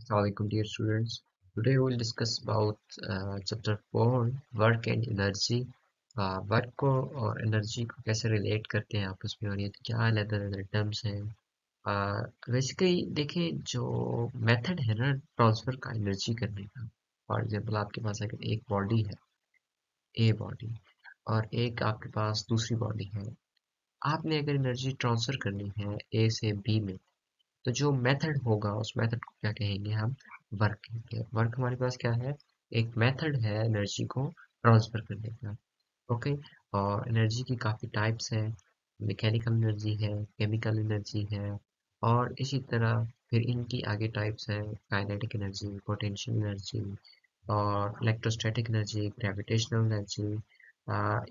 Assalamualaikum dear students. Today we will discuss about uh, chapter 4 work and energy. Uh, को और energy को कैसे relate करते हैं आपस में और ये क्या अलग अलग टर्म्स हैं बेसिकली uh, देखिए जो मेथड है ना ट्रांसफ़र का एनर्जी करने का फॉर एग्जांपल आपके पास अगर एक बॉडी है ए बॉडी और एक आपके पास दूसरी बॉडी है आपने अगर एनर्जी ट्रांसफ़र करनी है ए से बी में तो जो मेथड होगा, उस मेथड को क्या कहेंगे हम? वर्क कहेंगे। वर्क हमारे पास क्या है? एक मेथड है एनर्जी को ट्रांसफ़र करने का। ओके और एनर्जी की काफ़ी टाइप्स है। मैकेनिकल एनर्जी है केमिकल एनर्जी है, और इसी तरह फिर इनकी आगे टाइप्स है। काइनेटिक एनर्जी पोटेंशियल एनर्जी और इलेक्ट्रोस्टैटिक एनर्जी ग्रेविटेशनल एनर्जी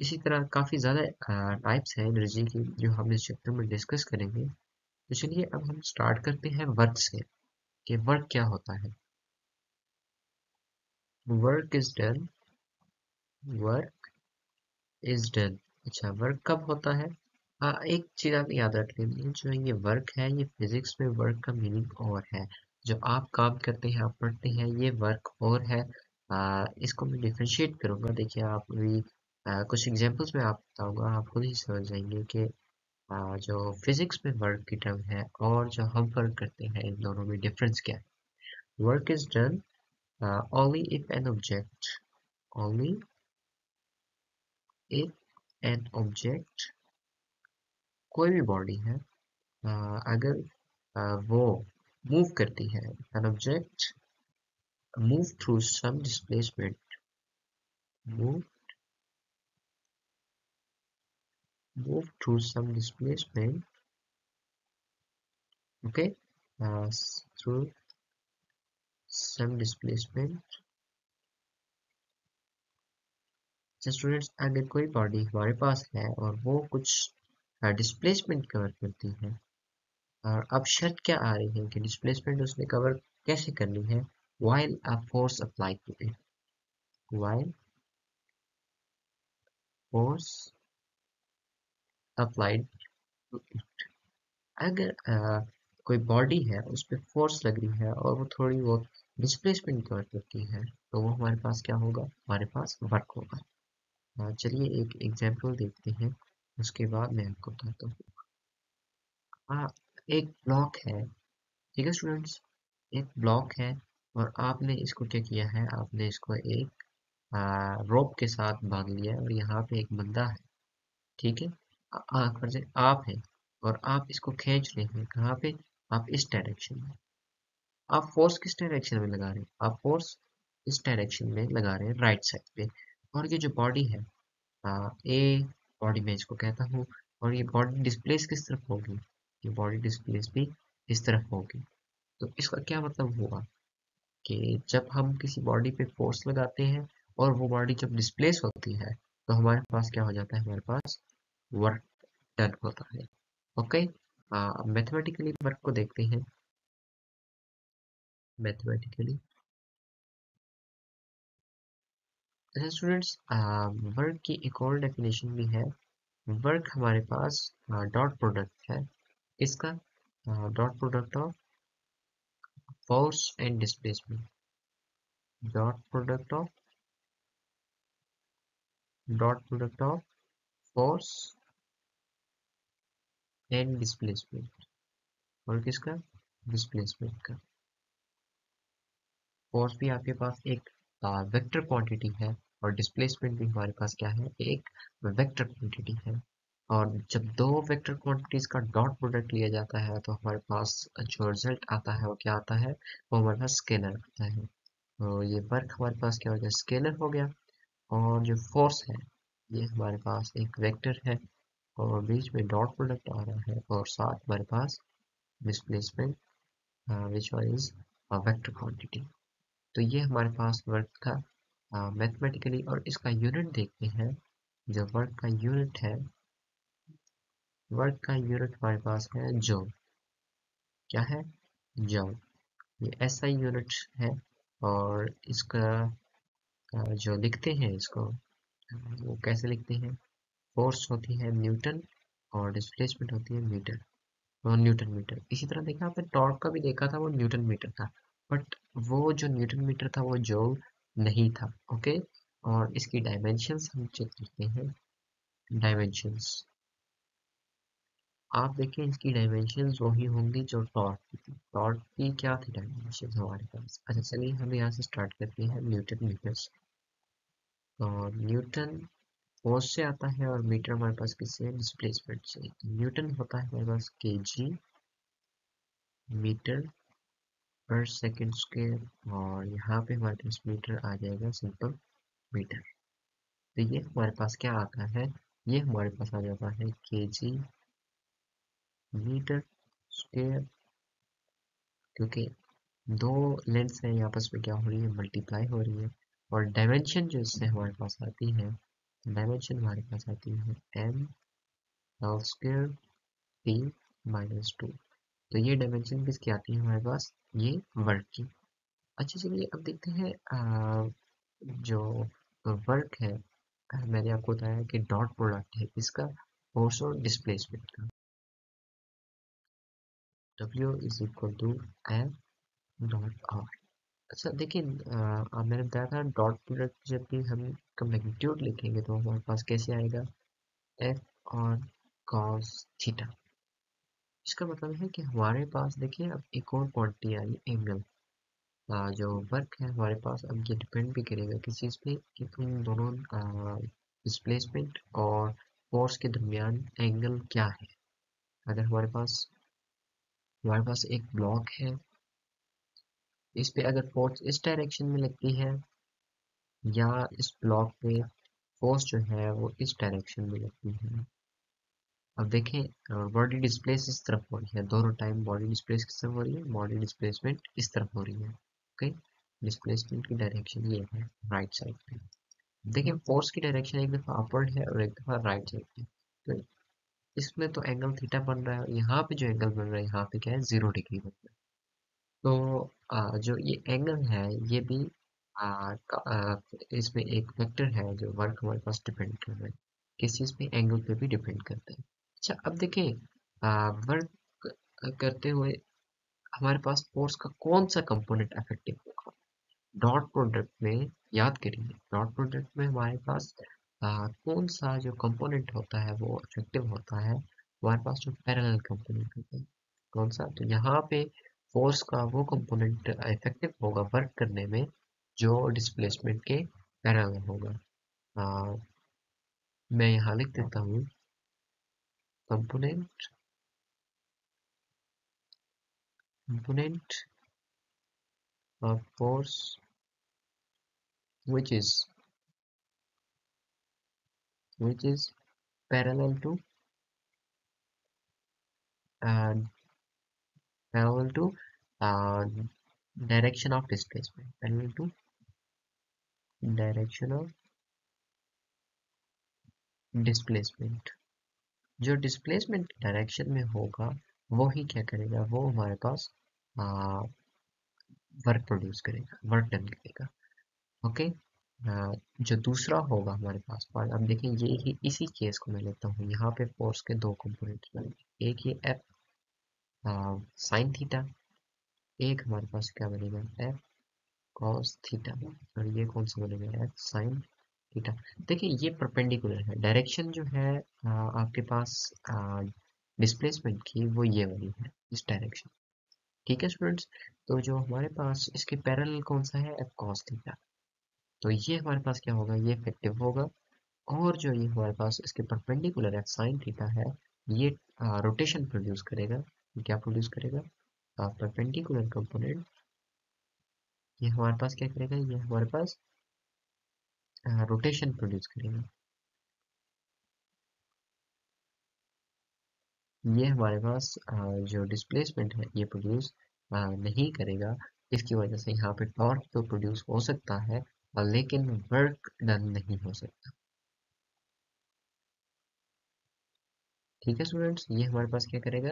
इसी तरह काफ़ी ज़्यादा टाइप्स हैं एनर्जी की जो हम इस चैप्टर में डिस्कस करेंगे। तो चलिए अब हम स्टार्ट करते हैं वर्क से कि वर्क क्या होता है। Work is done work is done अच्छा वर्क कब होता है? आ, एक चीज़ आप याद रख लेंगे जो ये वर्क है ये फिजिक्स में वर्क का मीनिंग और है। जो आप काम करते हैं आप पढ़ते हैं ये वर्क और है। आ, इसको मैं डिफ्रेंशिएट करूँगा। देखिए आप भी कुछ एग्जांपल्स में आप बताऊँगा आप खुद ही समझ जाएँगे कि जो फिजिक्स में वर्क की टर्म है और जो हम वर्क करते हैं इन दोनों में डिफरेंस क्या है? Work is done only if an object only if an object कोई भी बॉडी है uh, अगर uh, वो मूव करती है an object move through some displacement move move through some displacement okay uh, through some displacement students अगर कोई body हमारे पास है और वो कुछ डिस्प्लेसमेंट uh, कवर करती है और अब शर्त क्या आ रही है कि डिस्प्लेसमेंट उसने कवर कैसे करनी है while a force applied to it while force applied to it अगर आ, कोई बॉडी है उस पर फोर्स लग रही है और वो थोड़ी बहुत डिस्प्लेसमेंट कवर करती है तो वो हमारे पास क्या होगा? हमारे पास वर्क होगा। चलिए एक एग्जांपल देखते हैं उसके बाद मैं आपको बताता हूँ। एक ब्लॉक है ठीक है स्टूडेंट्स एक ब्लॉक है और आपने इसको क्या किया है? आपने इसको एक रोप के साथ बाँध लिया और यहाँ पे एक बंदा है ठीक है? फ़र्ज़ आप है और आप इसको खींच रहे हैं कहाँ पे? आप इस डायरेक्शन में। आप फोर्स किस डायरेक्शन में लगा रहे हैं? आप फोर्स इस डायरेक्शन में लगा रहे हैं राइट साइड पे। और ये जो बॉडी है आ, ए बॉडी में इसको कहता हूँ और ये बॉडी डिस्प्लेस किस तरफ़ होगी? ये बॉडी डिस्प्लेस भी इस तरफ़ होगी। तो इसका क्या मतलब हुआ कि जब हम किसी बॉडी पे फोर्स लगाते हैं और वो बॉडी जब डिस्प्लेस होती है तो हमारे पास क्या हो जाता है? हमारे पास वर्क डन होता है। ओके? मैथमेटिकली वर्क को देखते हैं। मैथमेटिकली। अच्छा स्टूडेंट्स वर्क की एक और डेफिनेशन भी है। वर्क हमारे पास डॉट प्रोडक्ट है। इसका dot product of force and displacement. Dot product of, dot product of force and displacement और किसका? डिस्प्लेसमेंट का। फोर्स भी आपके पास एक वेक्टर क्वांटिटी है और डिस्प्लेसमेंट भी हमारे पास क्या है? एक वेक्टर क्वांटिटी है। और जब दो वेक्टर क्वांटिटीज का डॉट प्रोडक्ट लिया जाता है तो हमारे पास जो रिज़ल्ट आता है, वो क्या आता है? वो हमारे पास स्केलर आता है। तो ये वर्क हमारे पास क्या हो गया? स्केलर हो गया। और जो फोर्स है, ये हमारे पास एक वेक्टर है। और बीच में डॉट प्रोडक्ट आ रहा है और साथ हमारे पास displacement which is vector quantity तो ये हमारे पास वर्क का मैथमेटिकली uh, और इसका यूनिट देखते हैं। जो वर्क का यूनिट है वर्क का यूनिट हमारे पास है जो क्या है? जो ये ऐसा यूनिट है और इसका uh, जो लिखते हैं इसको वो कैसे लिखते हैं? फोर्स होती है न्यूटन और डिस्प्लेसमेंट होती है मीटर और न्यूटन मीटर। इसी तरह देखा आपने टॉर्क का भी देखा था, वो न्यूटन मीटर था। बट वो जो न्यूटन मीटर था, वो जूल नहीं था ओके और इसकी डायमेंशंस हम चेक करते हैं। डायमेंशंस आप देखें इसकी डायमेंशंस वही होंगी जो टॉर्क की थी। टॉर्क की क्या थी डायमेंशंस हमारे पास? अच्छा चलिए हम यहाँ से स्टार्ट करते हैं न्यूटन मीटर्स और न्यूटन फोर्स से आता है और मीटर हमारे पास किससे है डिस्प्लेसमेंट से। न्यूटन होता है हमारे पास k g metre per second square और यहाँ पे हमारे पास मीटर आ जाएगा सिंपल मीटर। तो ये हमारे पास क्या आता है? ये हमारे पास आ जाता है के जी मीटर स्क्वेयर क्योंकि दो लेंथ है आपस में क्या हो रही है मल्टीप्लाई हो रही है और डायमेंशन जो इससे हमारे पास आती है डायमेंशन हमारे पास आती है M L square P minus two तो ये डायमेंशन किसकी आती है हमारे पास? ये वर्क की। अच्छा चलिए अब देखते हैं जो वर्क है मैंने आपको बताया कि डॉट प्रोडक्ट है इसका फोर्स और डिस्प्लेसमेंट का। W is equal to F dot R अच्छा देखिए मैंने बताया था डॉट प्रोडक्ट जब भी हम का मैग्नीट्यूड लिखेंगे तो हमारे पास कैसे आएगा? एफ़ और कॉस थीटा इसका मतलब है कि हमारे पास देखिए, अब एक और क्वांटिटी आई एंगल जो वर्क है, हमारे पास अब ये डिपेंड भी करेगा किस चीज़ पे? कि तुम दोनों डिस्प्लेसमेंट और फोर्स के दरमियान एंगल क्या है? अगर हमारे पास हमारे पास एक ब्लॉक है, इस पे अगर फोर्स इस डायरेक्शन में लगती है या इस ब्लॉक पे फोर्स जो है वो इस डायरेक्शन में लगती है। अब देखें बॉडी डिस्प्लेस इस तरफ़ हो रही है। दोनों टाइम बॉडी डिस्प्लेस किस तरफ़ हो रही है? बॉडी डिस्प्लेसमेंट इस तरफ़ हो रही है। ओके डिस्प्लेसमेंट की डायरेक्शन ये है राइट साइड पे। देखिए फोर्स की डायरेक्शन एक दफ़ा अपवर्ड है और एक दफ़ा राइट साइड पे। तो इसमें तो एंगल थीटा बन रहा है और यहाँ पे जो एंगल बन रहा है यहाँ पे क्या है? ज़ीरो डिग्री बन रहा है। तो आ, जो ये एंगल है ये भी इसमें एक वेक्टर है जो वर्क हमारे पास डिपेंड कर रहा है। किस चीज़ पे? एंगल पे भी डिपेंड करता है। अच्छा अब देखें वर्क करते हुए हमारे पास फोर्स का कौन सा कंपोनेंट इफ़ेक्टिव होगा? डॉट प्रोडक्ट में याद करिए डॉट प्रोडक्ट में हमारे पास आ, कौन सा जो कंपोनेंट होता है वो इफ़ेक्टिव होता है? हमारे पास जो पैरेलल कंपोनेंट होता है। कौन सा? तो यहाँ पे फोर्स का वो कंपोनेंट इफ़ेक्टिव होगा वर्क करने में जो डिस्प्लेसमेंट के पैरेलल होगा। आ, मैं यहाँ लिख देता हूँ। Component component of force which is which is parallel to and parallel to direction of displacement parallel to of displacement. जो डिस्प्लेसमेंट डायरेक्शन में होगा, वो ही क्या करेगा? वो हमारे पास वर्क प्रोड्यूस करेगा वर्क डन करेगा। ओके जो दूसरा होगा हमारे पास पार्ट अब देखें, ये ही, इसी केस को मैं लेता हूँ। यहाँ पे फोर्स के दो कंपोनेंट्स बनेंगे एक ये एफ़ साइन थीटा एक हमारे पास क्या बनेगा? एफ़ कॉस थीटा और ये कौन सा बनेगा? एफ़ साइन थीटा देखिए ये परपेंडिकुलर है। डायरेक्शन जो है आ, आपके पास डिस्प्लेसमेंट की वो ये वाली है इस डायरेक्शन ठीक है स्टूडेंट्स तो जो हमारे पास इसके पैरेलल कौन सा है? एफ़ कॉस थीटा तो ये हमारे पास क्या होगा? ये इफ़ेक्टिव होगा। और जो ये हमारे पास इसके परपेंडिकुलर एफ़ साइन थीटा है ये रोटेशन प्रोड्यूस करेगा। क्या प्रोड्यूस करेगा? परपेंडिकुलर कंपोनेंट ये हमारे पास क्या करेगा? ये हमारे पास रोटेशन प्रोड्यूस करेगा। ये हमारे पास जो डिस्प्लेसमेंट है, ये प्रोड्यूस नहीं करेगा। इसकी वजह से यहाँ पे टॉर्क तो प्रोड्यूस हो सकता है, लेकिन वर्क डन नहीं हो सकता। ठीक है स्टूडेंट्स ये हमारे पास क्या करेगा?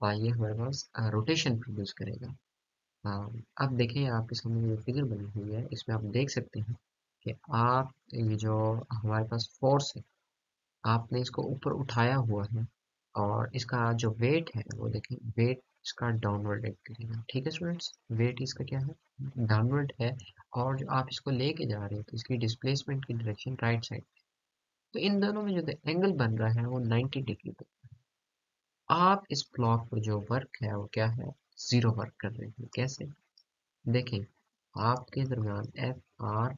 ये हमारे पास रोटेशन प्रोड्यूस करेगा। अब देखें आपके सामने जो फिगर बनी हुई है, इसमें आप देख सकते हैं कि आप, ये जो हमारे पास फोर्स है, आपने इसको ऊपर उठाया हुआ है और इसका जो वेट है, वो देखें वेट इसका डाउनवर्ड एक्ट करेगा। ठीक है स्टूडेंट्स वेट इसका क्या है? डाउनवर्ड है और जो आप इसको लेके जा रहे हैं तो इसकी डिस्प्लेसमेंट की डायरेक्शन राइट साइड तो इन दोनों में जो एंगल बन रहा है, वो 90 डिग्री रहा है आप इस ब्लॉक पर जो वर्क है, वो क्या है? ज़ीरो वर्क कर रहे हैं। कैसे? देखें आपके दरमियान एफ़ आर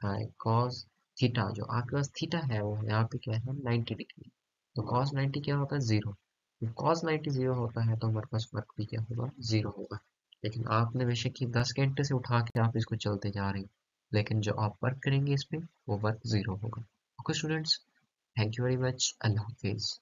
आई कॉस थीटा जो आपके पास थीटा है, वो यहाँ पे क्या है? 90 डिग्री तो कॉस 90 क्या होता है? ज़ीरो कॉस 90 ज़ीरो होता है तो हमारे पास वर्क भी क्या होगा? ज़ीरो होगा। लेकिन आपने बेशक ही दस घंटे से उठा के आप इसको चलते जा रहे हैं। लेकिन जो आप वर्क करेंगे इस पर वो वर्क ज़ीरो होगा। Okay students thank you very much अल्लाह हाफिज़